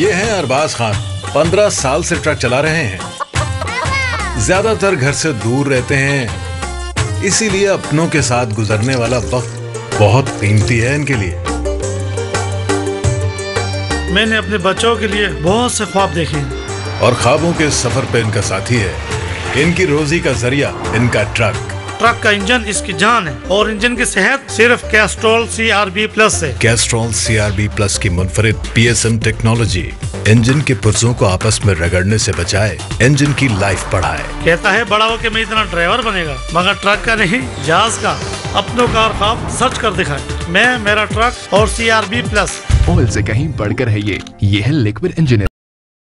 ये हैं अरबाज खान। पंद्रह साल से ट्रक चला रहे हैं। ज़्यादातर घर से दूर रहते हैं। इसीलिए अपनों के साथ गुजरने वाला वक्त बहुत कीमती है इनके लिए। मैंने अपने बच्चों के लिए बहुत से ख्वाब देखे और ख्वाबों के सफ़र पे इनका साथी है। इनकी रोजी का ज़रिया इनका ट्रक। ट्रक का इंजन इसकी जान है और इंजन की सेहत सिर्फ़ Castrol C R B plus Castrol C R B plus की मुनफरद P S M technology engine के पुर्जों को आपस में रगड़ने से बचाए इंजन की लाइफ बढ़ाए। कहता है बड़ा होके मैं इतना ड्राइवर बनेगा मगर ट्रक का नहीं जहाज़ का। अपनों का और ख्वाब सच कर दिखाए। मैं मेरा ट्रक और C R B plus oil से कहीं बढ़कर है ये। ये है लिक्विड इंजीनियर